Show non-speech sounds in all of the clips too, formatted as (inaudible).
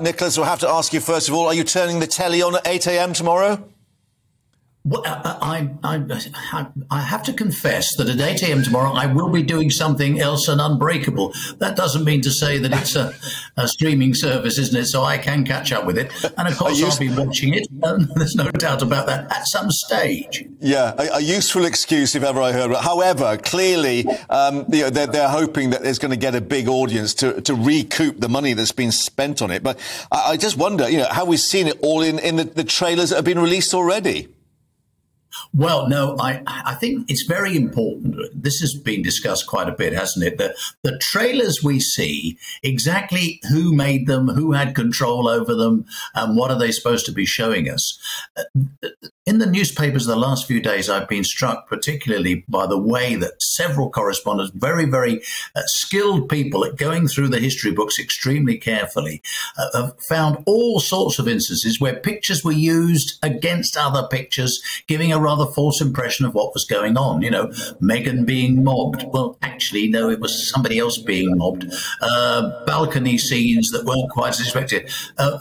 Nicholas, we'll have to ask you first of all, are you turning the telly on at 8 a.m. tomorrow? Well, I, I, I, I, have to confess that at 8 a.m. tomorrow, I will be doing something else and unbreakable. That doesn't mean to say that it's a, a streaming service, isn't it? So I can catch up with it. And of course, I'll be watching it. (laughs) there's no doubt about that at some stage. Yeah, a, a useful excuse if ever I heard it. However, clearly, um, you know, they're, they're, hoping that it's going to get a big audience to, to recoup the money that's been spent on it. But I, I just wonder, you know, have we've seen it all in, in the, the trailers that have been released already? Well, no, I, I think it's very important. This has been discussed quite a bit, hasn't it? The, the trailers we see, exactly who made them, who had control over them, and what are they supposed to be showing us? In the newspapers the last few days, I've been struck particularly by the way that several correspondents, very, very uh, skilled people at going through the history books extremely carefully, uh, have found all sorts of instances where pictures were used against other pictures, giving a rather false impression of what was going on. You know, Meghan being mobbed. Well, actually, no, it was somebody else being mobbed. Uh, balcony scenes that weren't quite as expected. Uh,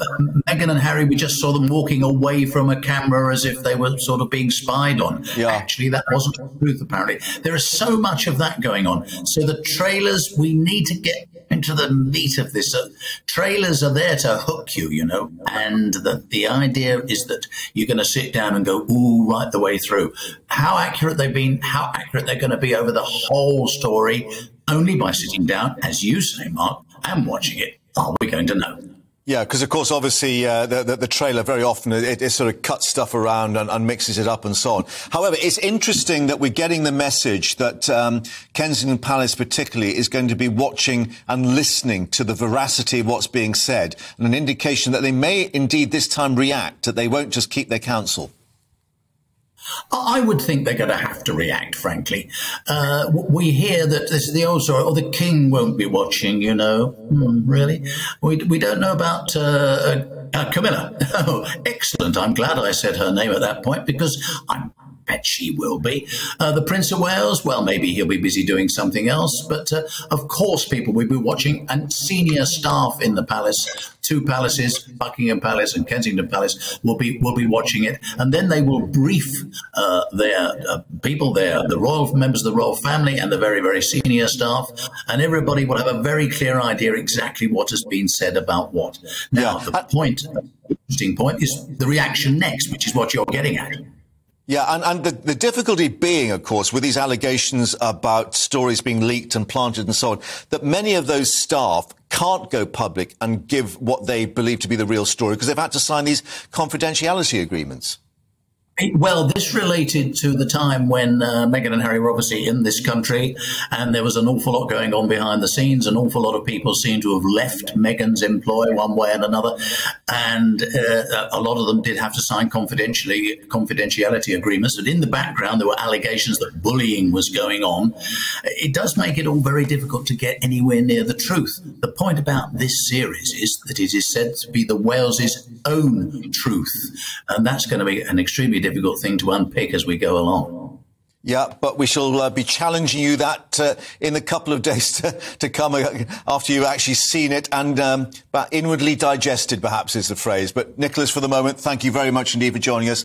Meghan and Harry, we just saw them walking away from a camera as if they were sort of being spied on. Yeah. Actually, that wasn't the truth, apparently. There is so much of that going on. So the trailers, we need to get into the meat of this. Uh, trailers are there to hook you, you know, and the, the idea is that you're going to sit down and go, ooh, right the way through. How accurate they've been, how accurate they're going to be over the whole story, only by sitting down, as you say, Mark, and watching it are we going to know. Yeah, because of course, obviously, uh, the, the, the, trailer very often it, it, sort of cuts stuff around and, and, mixes it up and so on. However, it's interesting that we're getting the message that um, Kensington Palace, particularly, is going to be watching and listening to the veracity of what's being said, and an indication that they may indeed this time react, that they won't just keep their counsel. I would think they're going to have to react, frankly. Uh, we hear that this is the old story, or the king won't be watching, you know. Mm, really? We, we don't know about uh, uh Camilla. (laughs) Oh, excellent. I'm glad I said her name at that point because I'm bet she will be. Uh, the Prince of Wales, well, maybe he'll be busy doing something else, but uh, of course, people will be watching, and senior staff in the palace, two palaces, Buckingham Palace and Kensington Palace, will be will be watching it, and then they will brief uh, their uh, people there, the royal members of the royal family, and the very very senior staff, and everybody will have a very clear idea exactly what has been said about what. Now, yeah. the point, interesting point, is the reaction next, which is what you're getting at. Yeah, and, and the, the, difficulty being, of course, with these allegations about stories being leaked and planted and so on, that many of those staff can't go public and give what they believe to be the real story because they've had to sign these confidentiality agreements. Well, this related to the time when uh, Meghan and Harry were obviously in this country, and there was an awful lot going on behind the scenes. An awful lot of people seem to have left Meghan's employ one way and another, and uh, a lot of them did have to sign confidentially confidentiality agreements. But in the background, there were allegations that bullying was going on. It does make it all very difficult to get anywhere near the truth. The point about this series is that it is said to be the Wales's own truth, and that's going to be an extremely difficult difficult thing to unpick as we go along. Yeah, but we shall uh, be challenging you that uh, in the couple of (laughs) days to, to come uh, after you've actually seen it and um, inwardly digested, perhaps is the phrase. But Nicholas, for the moment, thank you very much indeed for joining us.